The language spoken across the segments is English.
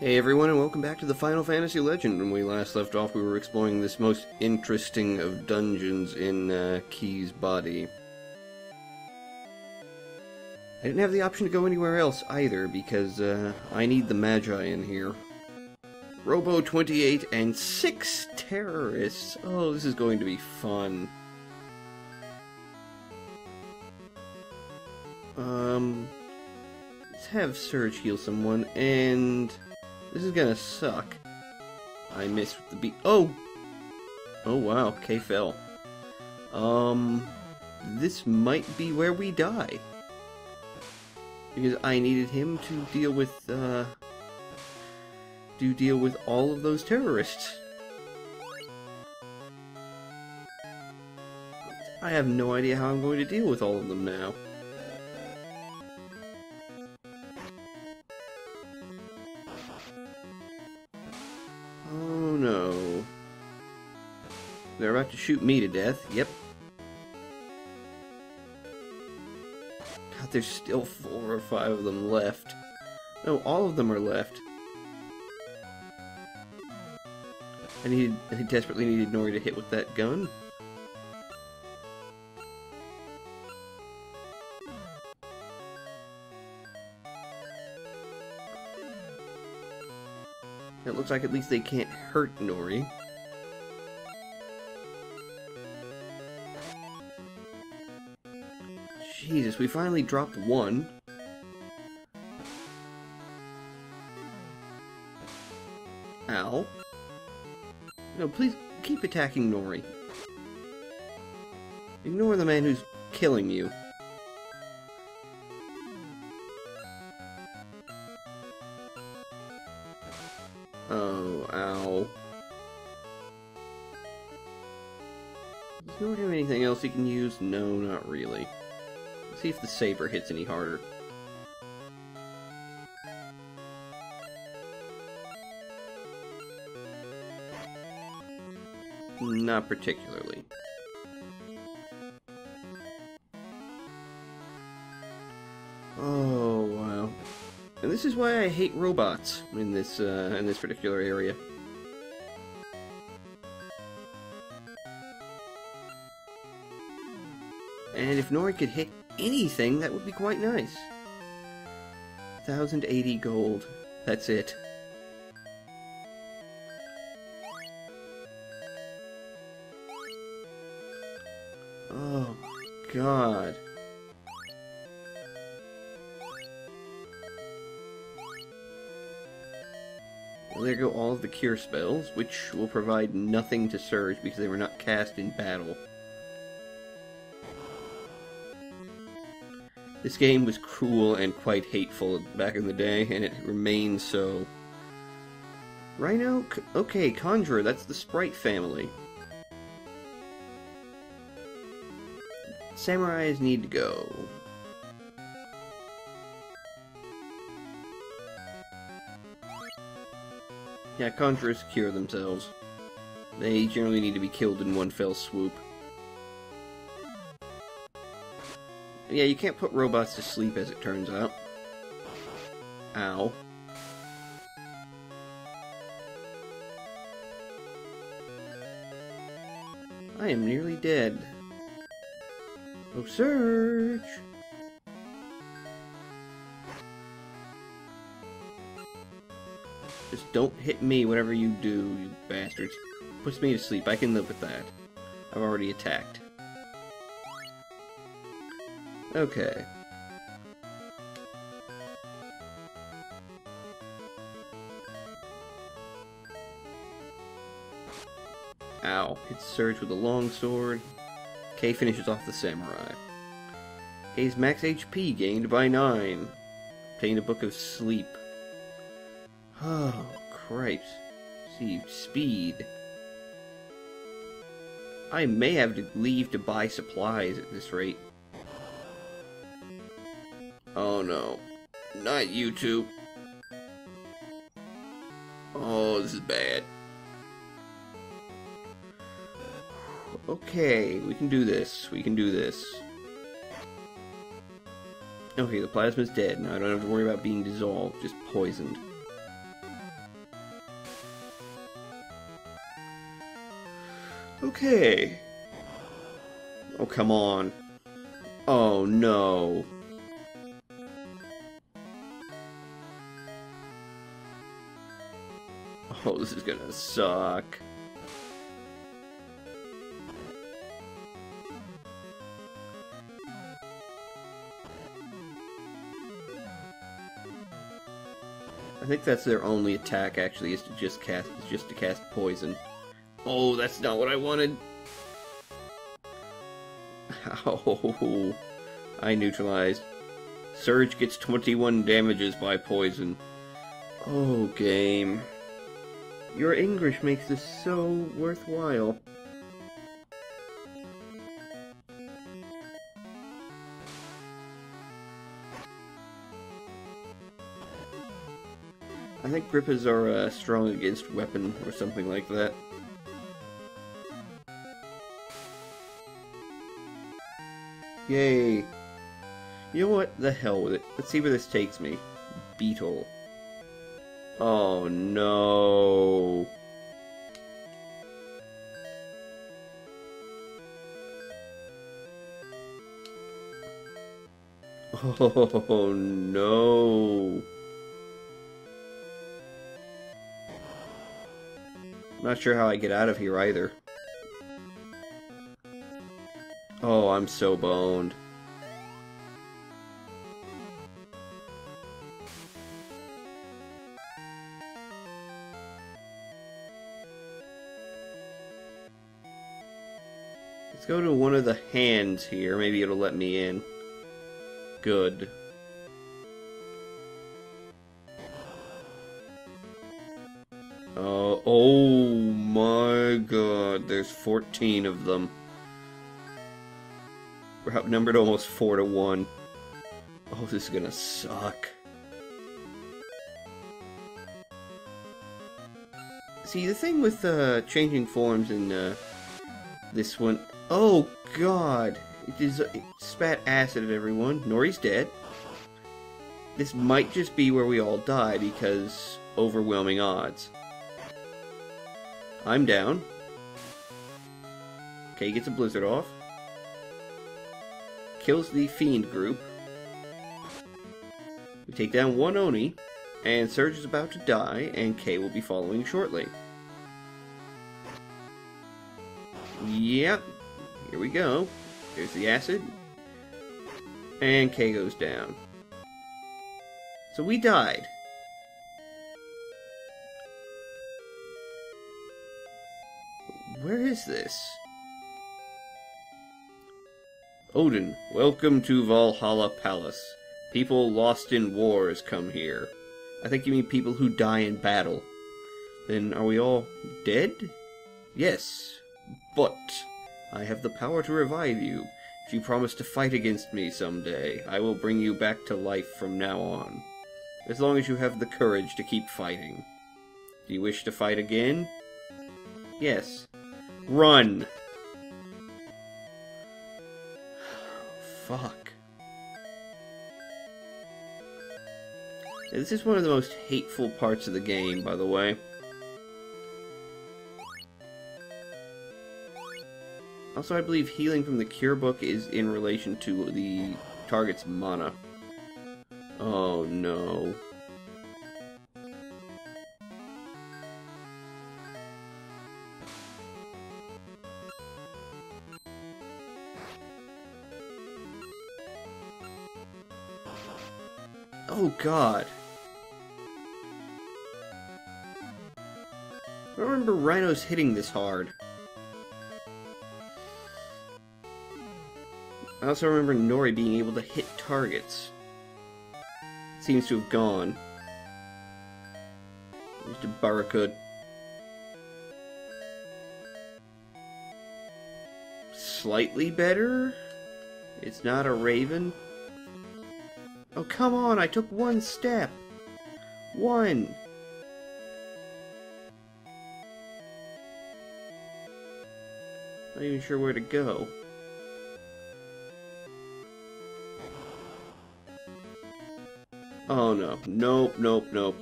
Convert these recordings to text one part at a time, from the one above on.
Hey everyone, and welcome back to the Final Fantasy Legend. When we last left off, we were exploring this most interesting of dungeons in uh, Ki's body. I didn't have the option to go anywhere else either, because uh, I need the Magi in here. Robo 28 and six terrorists. Oh, this is going to be fun. Um, let's have Surge heal someone, and this is gonna suck. I missed the beat. Oh! Oh wow, K fell. Um, this might be where we die. Because I needed him to deal with, uh, to deal with all of those terrorists. I have no idea how I'm going to deal with all of them now. They're about to shoot me to death. Yep. God, there's still four or five of them left. No, all of them are left. I needed, I desperately needed Nori to hit with that gun. It looks like at least they can't hurt Nori. Jesus, we finally dropped one. Ow. No, please keep attacking Nori. Ignore the man who's killing you. Oh, ow. Does Nori have anything else he can use? No, not really. See if the saber hits any harder. Not particularly. Oh, wow. And this is why I hate robots in this uh, in this particular area. And if Nori could hit anything, that would be quite nice. 1080 gold. That's it. Oh, God. Well, there go all of the cure spells, which will provide nothing to Surge because they were not cast in battle. This game was cruel and quite hateful back in the day, and it remains so. Rhino? Okay, Conjurer, that's the Sprite family. Samurais need to go. Yeah, Conjurers cure themselves. They generally need to be killed in one fell swoop. Yeah, you can't put robots to sleep as it turns out. Ow. I am nearly dead. Oh, Surge! Just don't hit me, whatever you do, you bastards. Puts me to sleep. I can live with that. I've already attacked. Okay. Ow. Hits Surge with a long sword. K finishes off the samurai. K's max HP gained by 9. Obtain a book of sleep. Oh, cripes. See, speed. I may have to leave to buy supplies at this rate. Oh no. Not YouTube! Oh, this is bad. Okay, we can do this. We can do this. Okay, the plasma's dead. Now I don't have to worry about being dissolved, just poisoned. Okay. Oh, come on. Oh, no. Oh, this is gonna suck. I think that's their only attack actually is to just cast is just to cast poison. Oh, that's not what I wanted. Oh, I neutralized. Surge gets 21 damages by poison. Oh, game. Your English makes this so worthwhile. I think Grippas are uh, strong against weapon or something like that. Yay. You know what? The hell with it. Let's see where this takes me. Beetle. Oh no. Oh no. Not sure how I get out of here either. Oh, I'm so boned. Go to one of the hands here. Maybe it'll let me in. Good. Uh, oh my god, there's 14 of them. We're outnumbered almost 4 to 1. Oh, this is gonna suck. See, the thing with uh, changing forms in uh, this one... Oh, God! It, is, it spat acid at everyone. Nori's dead. This might just be where we all die because overwhelming odds. I'm down. Okay, gets a blizzard off. Kills the fiend group. We take down one Oni, and Surge is about to die, and K will be following shortly. Yep, here we go. There's the acid. And K goes down. So we died. Where is this? Odin, welcome to Valhalla Palace. People lost in wars come here. I think you mean people who die in battle. Then are we all dead? Yes, but I have the power to revive you. If you promise to fight against me someday, I will bring you back to life from now on. As long as you have the courage to keep fighting. Do you wish to fight again? Yes. Run! Fuck. This is one of the most hateful parts of the game, by the way. Also, I believe healing from the cure book is in relation to the target's mana. Oh no. Oh god. I remember rhinos hitting this hard. I also remember Nori being able to hit targets. Seems to have gone. Mr. a Slightly better? It's not a Raven? Oh, come on, I took one step. One. Not even sure where to go. Oh no. Nope, nope, nope.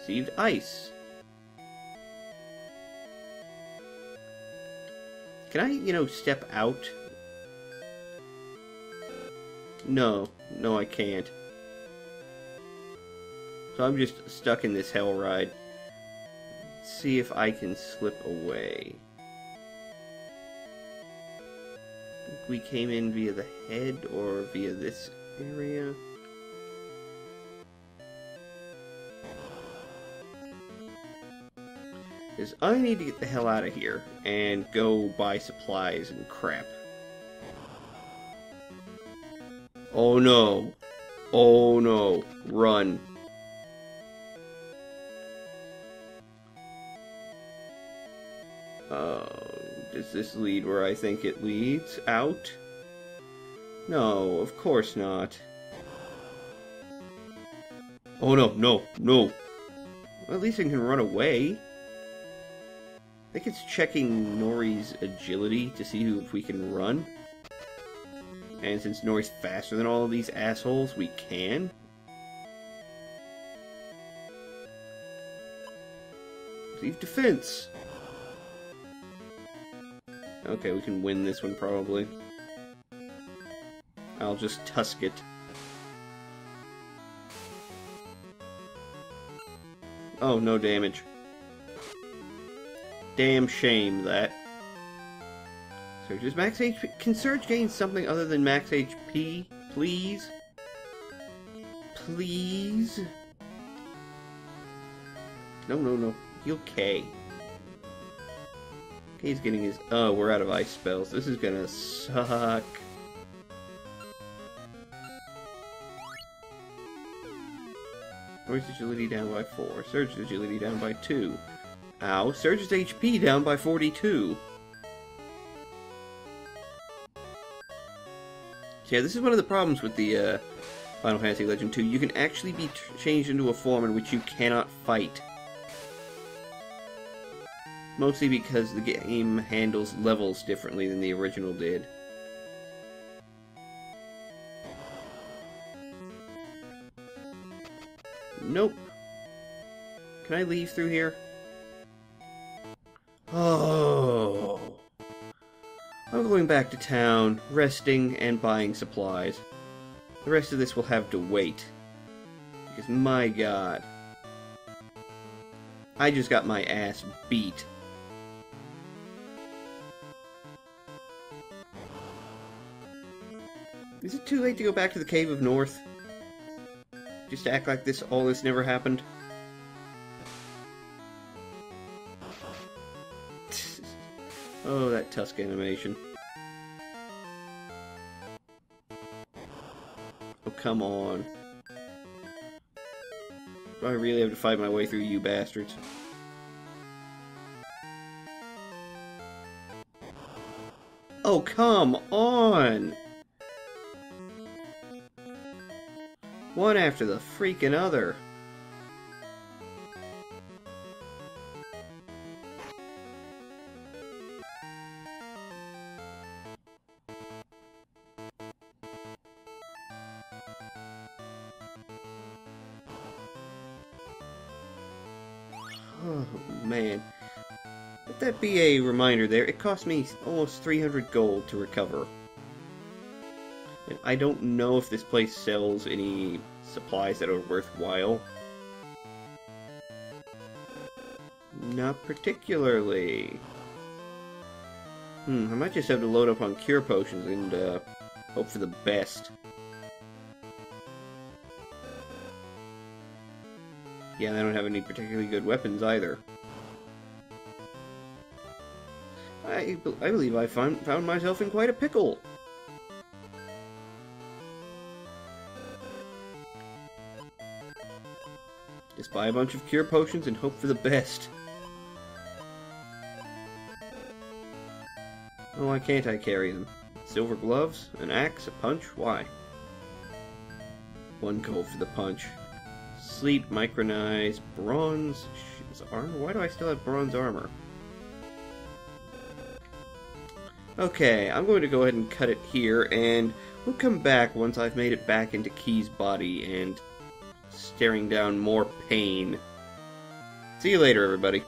Received ice. Can I, you know, step out? No. No, I can't. So I'm just stuck in this hell ride. Let's see if I can slip away. we came in via the head or via this area. Is I need to get the hell out of here and go buy supplies and crap. Oh no. Oh no. Run. Uh, does this lead where I think it leads? Out? No, of course not. Oh no, no, no. Well, at least I can run away. I think it's checking Nori's agility to see if we can run. And since Nori's faster than all of these assholes, we can. Leave defense. Okay, we can win this one probably. I'll just tusk it. Oh, no damage. Damn shame, that. Surge's max HP. Can Surge gain something other than max HP? Please? Please? No, no, no. K. He's getting his... Oh, we're out of ice spells. This is gonna suck. Where's agility down by 4? Surge's agility down by 2. Ow. Surge's HP down by 42. Yeah, this is one of the problems with the uh, Final Fantasy Legend 2. You can actually be changed into a form in which you cannot fight. Mostly because the game handles levels differently than the original did. Nope. Can I leave through here? Oh. I'm going back to town, resting and buying supplies. The rest of this will have to wait. Because my god. I just got my ass beat. Is it too late to go back to the Cave of North? Just act like this all this never happened? Oh, that Tusk animation. Oh, come on. Do I really have to fight my way through you bastards? Oh, come on! One after the freaking other. Oh, man. Let that be a reminder there. It cost me almost 300 gold to recover. And I don't know if this place sells any supplies that are worthwhile. Not particularly. Hmm, I might just have to load up on cure potions and uh, hope for the best. Yeah, they don't have any particularly good weapons either. I, I believe I found, found myself in quite a pickle. Uh. Just buy a bunch of cure potions and hope for the best. Uh. Oh, why can't I carry them? Silver gloves? An axe? A punch? Why? One gold for the punch. Sleep, micronize, bronze... armor? Why do I still have bronze armor? Okay, I'm going to go ahead and cut it here, and we'll come back once I've made it back into Ki's body and staring down more pain. See you later, everybody.